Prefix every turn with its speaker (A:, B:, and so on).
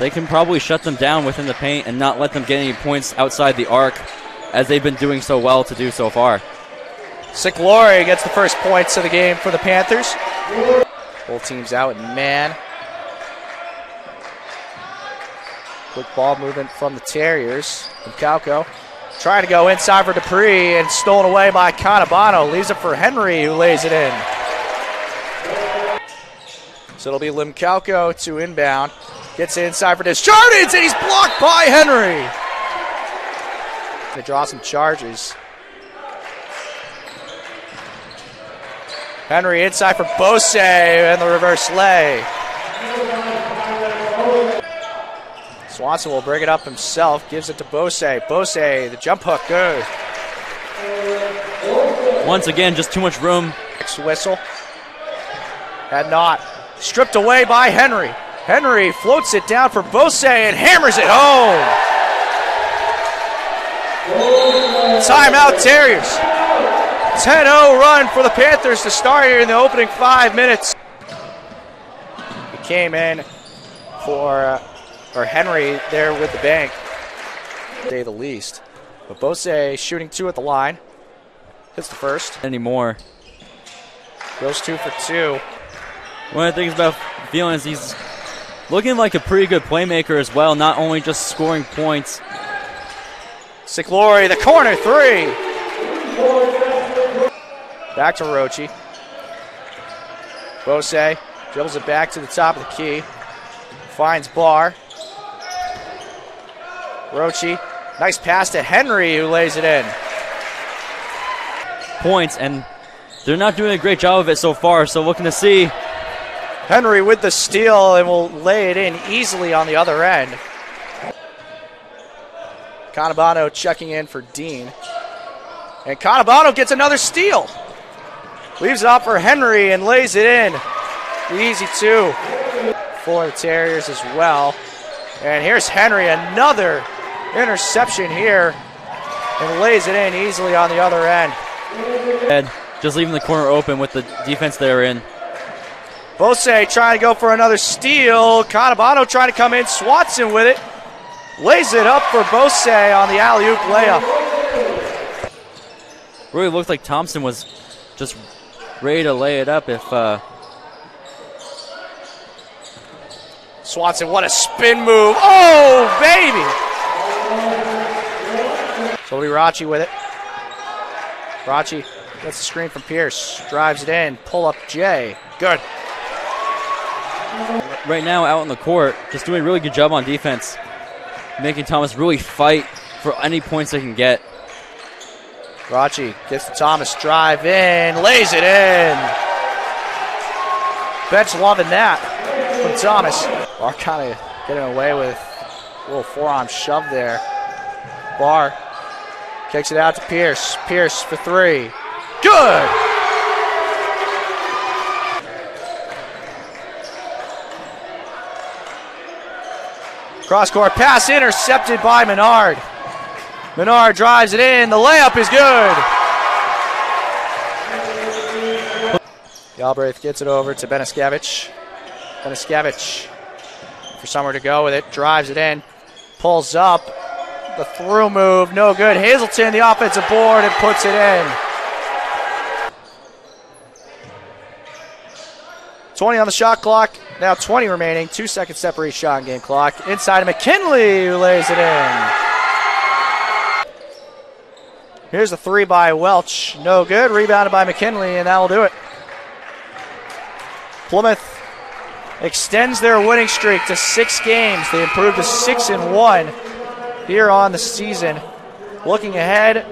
A: They can probably shut them down within the paint and not let them get any points outside the arc, as they've been doing so well to do so far.
B: Ciclori gets the first points of the game for the Panthers. Both teams out in man. Quick ball movement from the Terriers. And Calco trying to go inside for Dupree and stolen away by Canabano. Leaves it for Henry who lays it in. So it'll be Limcalco to inbound. Gets inside for this. Deschardins and he's blocked by Henry. They draw some charges. Henry inside for Bose and the reverse lay. Swanson will bring it up himself, gives it to Bose. Bose, the jump hook, good.
A: Once again, just too much room.
B: Next whistle. Had not. Stripped away by Henry. Henry floats it down for Bose and hammers it home. Timeout Terriers. 10 0 run for the Panthers to start here in the opening five minutes. He came in for uh, or Henry there with the bank, say the least. But Bose shooting two at the line. Hits the first.
A: Anymore.
B: Goes two for two.
A: One of the things about Phelan is he's looking like a pretty good playmaker as well, not only just scoring points.
B: Ciclori, the corner three. Back to Rochi. Bose dribbles it back to the top of the key. Finds Barr. Rochi, nice pass to Henry who lays it in.
A: Points, and they're not doing a great job of it so far, so looking to see.
B: Henry with the steal and will lay it in easily on the other end. Canabano checking in for Dean. And Canabano gets another steal. Leaves it up for Henry and lays it in. Easy two for the Terriers as well. And here's Henry, another interception here, and lays it in easily on the other end.
A: And just leaving the corner open with the defense they're in.
B: Bose trying to go for another steal. Canabano trying to come in. Swanson with it. Lays it up for Bose on the alley oop layup.
A: Really looked like Thompson was just ready to lay it up if. Uh,
B: Swanson, what a spin move. Oh, baby. So Rachi with it. Rachi gets the screen from Pierce. Drives it in. Pull up Jay. Good.
A: Right now, out on the court, just doing a really good job on defense. Making Thomas really fight for any points they can get.
B: Rachi gets the Thomas drive in, lays it in. Bench loving that from Thomas. Barr kind of getting away with a little forearm shove there. Barr kicks it out to Pierce. Pierce for three. Good! Cross court pass intercepted by Menard. Menard drives it in. The layup is good. Galbraith gets it over to Beniscavich. Beniscavich for somewhere to go with it. Drives it in. Pulls up. The through move, no good. Hazelton, the offensive board, and puts it in. 20 on the shot clock. Now 20 remaining. Two seconds separate shot game clock. Inside of McKinley, who lays it in. Here's a three by Welch. No good. Rebounded by McKinley, and that will do it. Plymouth extends their winning streak to six games. They improved to six and one here on the season. Looking ahead,